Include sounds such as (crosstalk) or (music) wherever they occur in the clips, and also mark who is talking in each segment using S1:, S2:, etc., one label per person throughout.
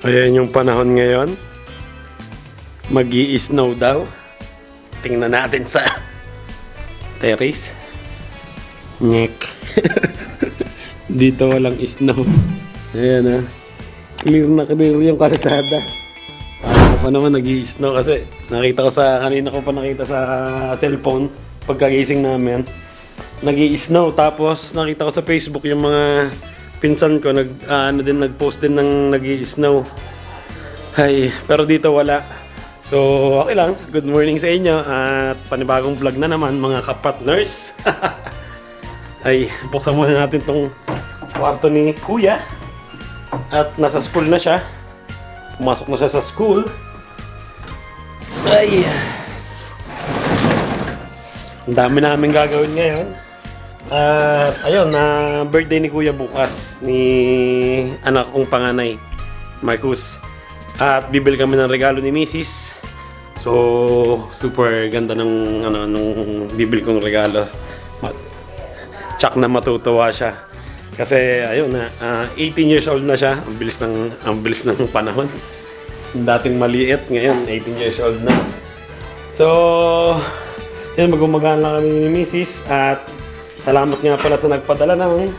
S1: Ayan yung panahon ngayon. mag snow daw. Tingnan natin sa (laughs) terrace. Nyek. (laughs) Dito walang snow. Ayan ah. Clear na clear yung kalsada. Paano pa naman nag snow kasi nakita ko sa, kanina ko pa nakita sa cellphone pagkagising namin. nag snow tapos nakita ko sa Facebook yung mga pinsan ko nag uh, ano din nag-post din ng nag snow Hay, pero dito wala. So, okay lang. Good morning sa inyo at panibagong vlog na naman mga kapatners. (laughs) Ay, buksan muna natin tong kwarto ni Kuya. At nasa school na siya. Pumasok na siya sa school. Ay. Ang dami namin gagawin ngayon. At ayun, na uh, birthday ni Kuya bukas ni anak kong panganay, Marcus. At bibili kami ng regalo ni Mrs. So, super ganda ng ano nung bibili kong regalo. Tsak na matutuwa siya. Kasi ayun na, uh, 18 years old na siya. Ang bilis ng ang bilis ng panahon. Dating maliit, ngayon 18 years old na. So, yun magumagaan lang kami ni Mrs. At salamat nga pala sa nagpadala ng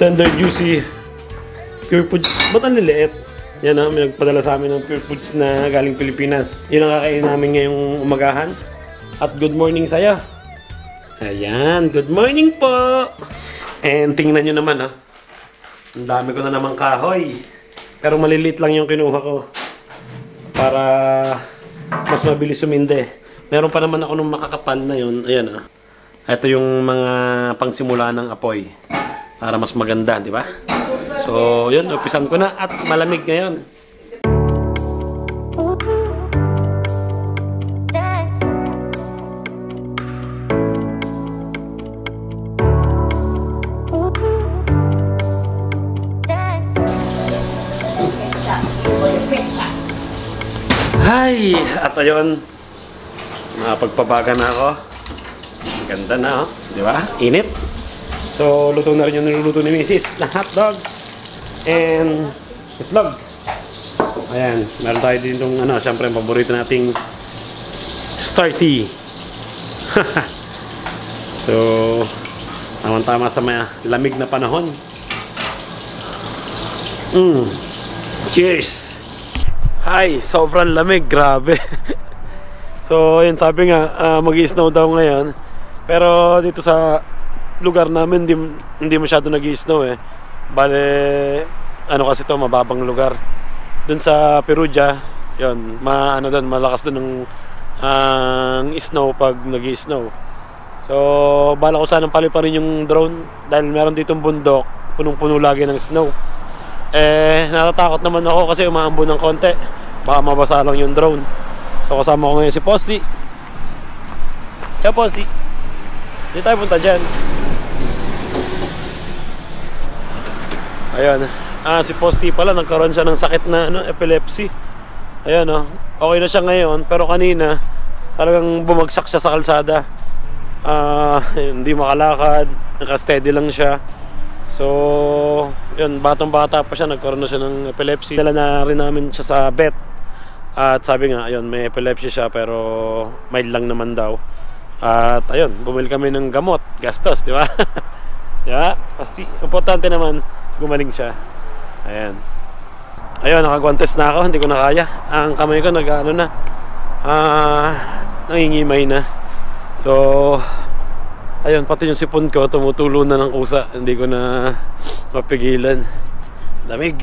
S1: tender juicy pure foods. Ba't ang liliit? Yan na, may nagpadala sa amin ng pure foods na galing Pilipinas. Yun ang kakainin namin ngayong umagahan. At good morning sa'yo. Ayan, good morning po! And tingnan nyo naman ha. Ang dami ko na namang kahoy. Pero malilit lang yung kinuha ko. Para mas mabilis suminde. Meron pa naman ako nung makakapal na yun. Ayan ha. Ito yung mga pangsimula ng apoy. Para mas maganda, di ba? So, yun, upisan ko na at malamig ngayon. Hi! At ayun, nakapagpabaga na ako. Ganda na, oh. Di ba? Init. So, luto na rin yung niluluto ni Mrs. na hot dogs and itlog. Ayan, meron tayo din itong ano, syempre ang paborito nating Starty. (laughs) so, tamang-tama sa mga lamig na panahon. Mm. Cheers! Hi, sobrang lamig, grabe. (laughs) so, yun, sabi nga, uh, mag-snow daw ngayon. Pero dito sa lugar namin, hindi, hindi masyado nag-snow eh. Bale, ano kasi to mababang lugar. Doon sa Perugia, yon ma ano doon, malakas doon ng ang uh, snow pag nag-snow. So, bala ko sanang paliparin yung drone dahil meron ditong bundok, punong-puno lagi ng snow. Eh, natatakot naman ako kasi umaambon ng konti. Baka mabasa lang yung drone. So, kasama ko ngayon si Posty. Ciao, Posty. Hindi tayo punta dyan. Ayun. Ah, si Posty pala nagkaroon siya ng sakit na ano, epilepsy. Ayun oh. Okay na siya ngayon, pero kanina talagang bumagsak siya sa kalsada. Ah, (laughs) hindi makalakad, naka-steady lang siya. So, yun, batang-bata pa siya, nagkaroon na siya ng epilepsy. Dala na rin namin siya sa vet. At sabi nga, ayun, may epilepsy siya pero mild lang naman daw. At ayun, bumili kami ng gamot, gastos, di ba? (laughs) di ba? Pasti, importante naman, gumaling siya. Ayan. Ayun nakagwantes na ako hindi ko na kaya. Ang kamay ko nag ano na. Ah nangingimay na. So ayun pati yung sipon ko tumutulo na ng kusa. Hindi ko na mapigilan. Lamig.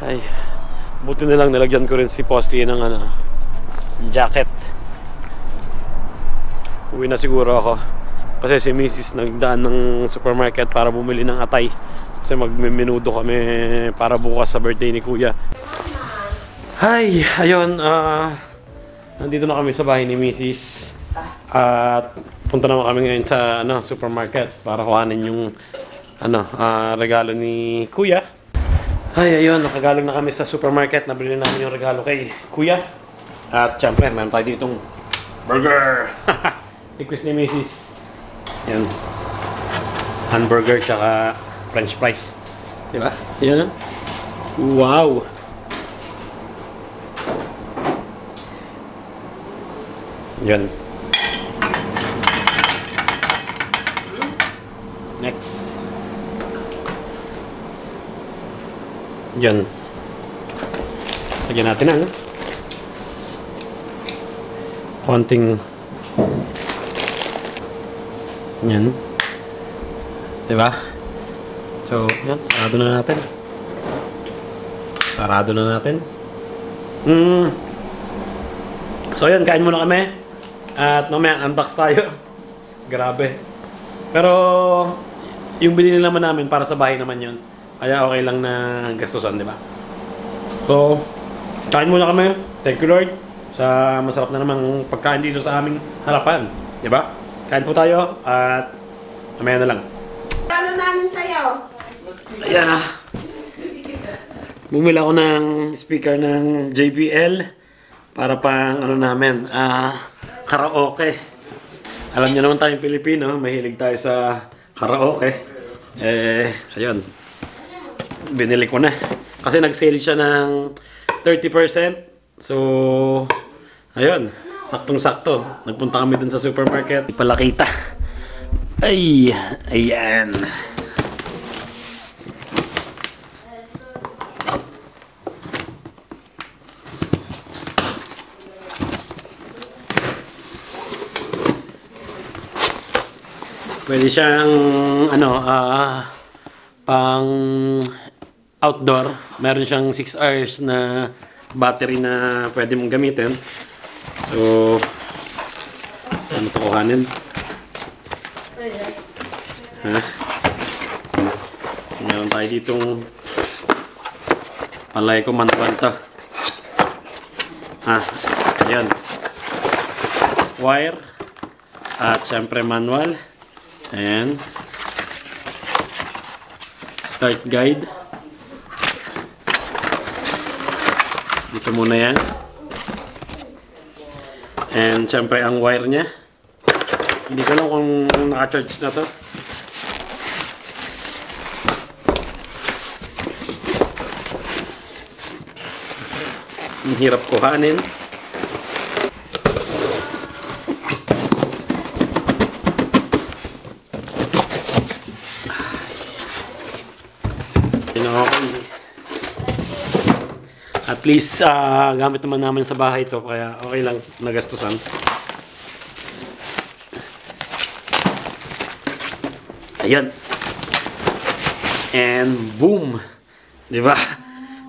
S1: Ay buti na lang nilagyan ko rin si Posty ng ano jacket uwi na siguro ako kasi si Mrs. nagdaan ng supermarket para bumili ng atay. Kasi magmemenudo kami para bukas sa birthday ni Kuya. Hi! Ayun, uh, nandito na kami sa bahay ni Mrs. At punta naman kami ngayon sa ano, supermarket para kuhanin yung ano, uh, regalo ni Kuya. Ay, ayun, nakagaling na kami sa supermarket. Nabili namin yung regalo kay Kuya. At syempre, meron tayo ditong burger. Request ni Mrs. Yan. Hamburger tsaka french fries. Di ba? Yan. Wow! Yan. Next. Yan. Lagyan natin ang konting yan. Diba? So, yan. Sarado na natin. Sarado na natin. Hmm. So, yan. Kain muna kami. At mamaya, unbox tayo. (laughs) Grabe. Pero, yung binili naman namin para sa bahay naman yun. Kaya okay lang na gastusan, di ba? So, kain muna kami. Thank you, Lord. Sa masarap na namang pagkain dito sa aming harapan. Ba? Kain po tayo at mamaya na lang.
S2: Ano namin sa'yo?
S1: Ayan na. Bumili ako ng speaker ng JBL para pang ano namin, ah, karaoke. Alam niyo naman tayong Pilipino, mahilig tayo sa karaoke. Eh, ayun. Binili ko na. Kasi nag-sale siya ng 30%. So, ayun. Saktong-sakto. Nagpunta kami dun sa supermarket. Palakita. Ay, ayan. Pwede siyang ano, ah pang outdoor. Meron siyang 6 hours na battery na pwede mong gamitin. So, ano to kuhanin? Ha? Meron tayo ditong palay ko manual to. Ah, ayan. Wire. At syempre manual. Ayan. Start guide. Dito muna yan. And syempre ang wire niya. Hindi ko alam kung naka-charge na to. Ang hirap kuhanin. Okay. At least, ah, gamit naman namin sa bahay to, kaya okay lang nagastusan. Ayan. And boom! Di ba?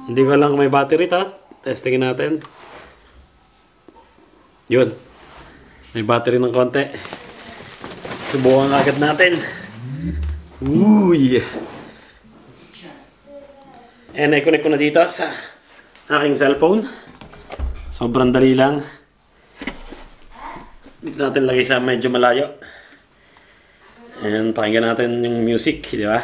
S1: Hindi ko lang may battery to. Testingin natin. Yun. May battery ng konti. Subukan agad natin. Uy! And i-connect ko na dito sa aking cellphone. Sobrang dali lang. Dito natin lagay sa medyo malayo. And pakinggan natin yung music, di ba?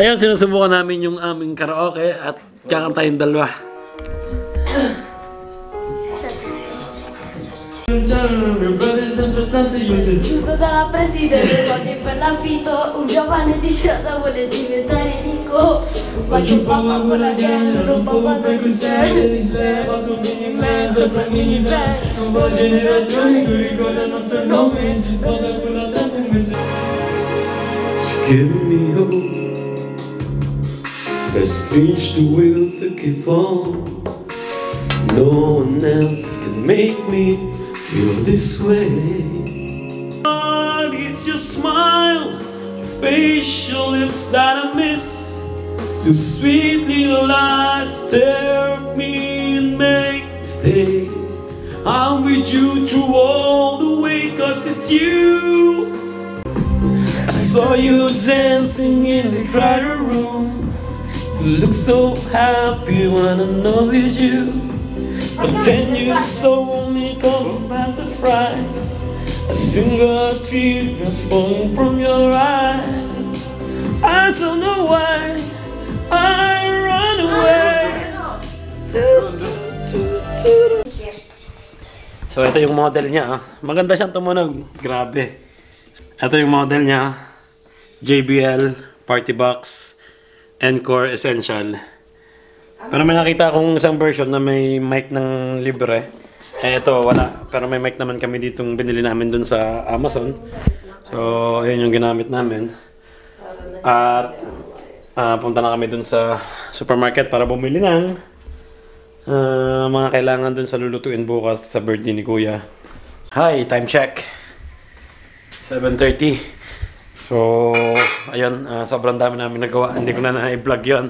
S1: Ayun, sinusubukan namin yung aming karaoke at kakantayin dalawa.
S3: your brothers un giovane di strada vuole diventare ricco. Con la gente, non può tu vieni in. Un po' generazioni, tu ricorda il nostro nome, ci.
S4: Give me hope that strange the will to keep on. No one else can make me feel this way. It's your smile, your facial lips that I miss. Your sweet little eyes stare at me and make me stay. I'm with you through all the way, cause it's you. I saw you dancing in the crowded room. You look so happy when I'm with you. Pretend you saw me come by surprise A single tear falling from your eyes. I don't know why I run away.
S1: So ito yung model niya ah. Maganda siyang tumunog. Grabe. Ito yung model niya ah. JBL Party Box Encore Essential. Pero may nakita akong isang version na may mic ng libre. Eh, ito, wala. Pero may mic naman kami ditong binili namin dun sa Amazon. So, yun yung ginamit namin. At, ah, punta na kami dun sa supermarket para bumili ng Ah, mga kailangan dun sa lulutuin bukas sa birthday ni Kuya. Hi, time check. 7.30. So, ayun, ah, sobrang dami namin nagawa. Hindi ko na na-vlog yon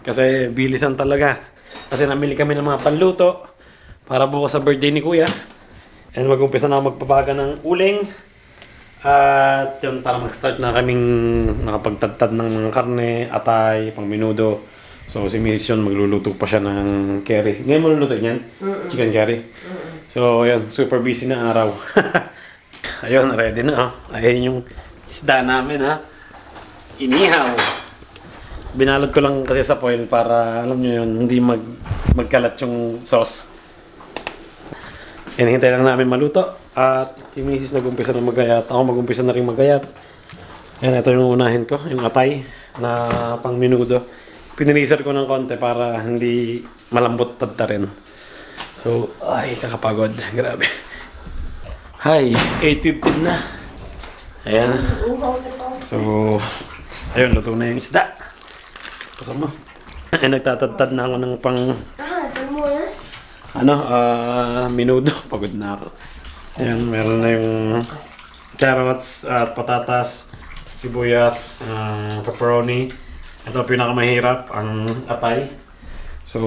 S1: Kasi bilisan talaga. Kasi namili kami ng mga panluto para bukas sa birthday ni Kuya. And mag-umpisa na magpapaga ng uling. At yun, para mag-start na kaming nakapagtadtad ng mga karne, atay, pang minudo. So si Mrs. yun, magluluto pa siya ng curry. Ngayon maluluto niyan? Chicken curry? So yun, super busy na araw. (laughs) Ayun, ready na. Oh. Ayun yung isda namin ha. Inihaw. Binalot ko lang kasi sa foil para alam nyo yun, hindi mag magkalat yung sauce. Hinihintay lang namin maluto. At si Mrs. nag-umpisa na magayat. Ako mag-umpisa na rin magayat. Yan, ito yung unahin ko. Yung atay na pang minudo. Piniliser ko ng konti para hindi malambot tadta rin. So, ay, kakapagod. Grabe. Hi, 8.15 na. Ayan. So, ayun, luto na yung isda. Pasok mo. Eh, nagtatadtad na ako ng pang
S3: Ah, saan mo yan?
S1: ano, ah, minudo. (laughs) Pagod na ako. Ayan, meron na yung carrots at patatas, sibuyas, ah, pepperoni. Ito pinakamahirap, ang atay. So,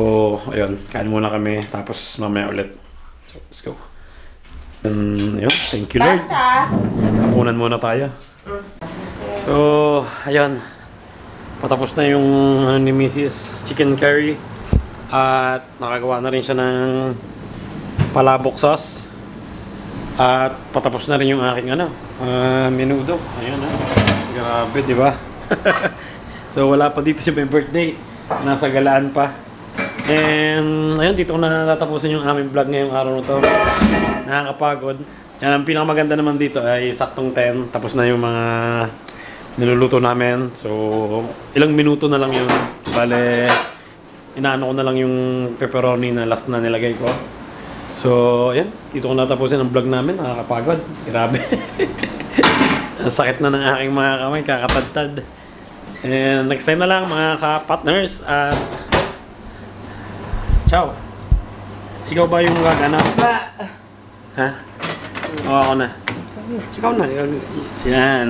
S1: ayun, kain muna kami, tapos mamaya ulit. So, let's go. Um, yun, thank you Lord.
S2: Basta.
S1: Hapunan muna tayo. So, ayun. Patapos na yung ano, ni Mrs. Chicken Curry. At nakagawa na rin siya ng palabok sauce. At patapos na rin yung aking ano, ah, menudo. Ayun ah. Grabe, di ba? (laughs) so, wala pa dito siya may birthday. Nasa galaan pa. And, ayun, dito ko na natatapusin yung aming vlog ngayong araw na to. Nakakapagod. Yan, ang pinakamaganda naman dito ay saktong 10. Tapos na yung mga niluluto namin. So, ilang minuto na lang yun. Bale, inaano ko na lang yung pepperoni na last na nilagay ko. So, ayan. Dito ko natapusin ang vlog namin. Nakakapagod. Grabe. (laughs) ang sakit na ng aking mga kamay. Kakatadtad. And next time na lang mga ka-partners. At ciao. Ikaw ba yung gaganap? Ha? O ako na. Ikaw na. Yan.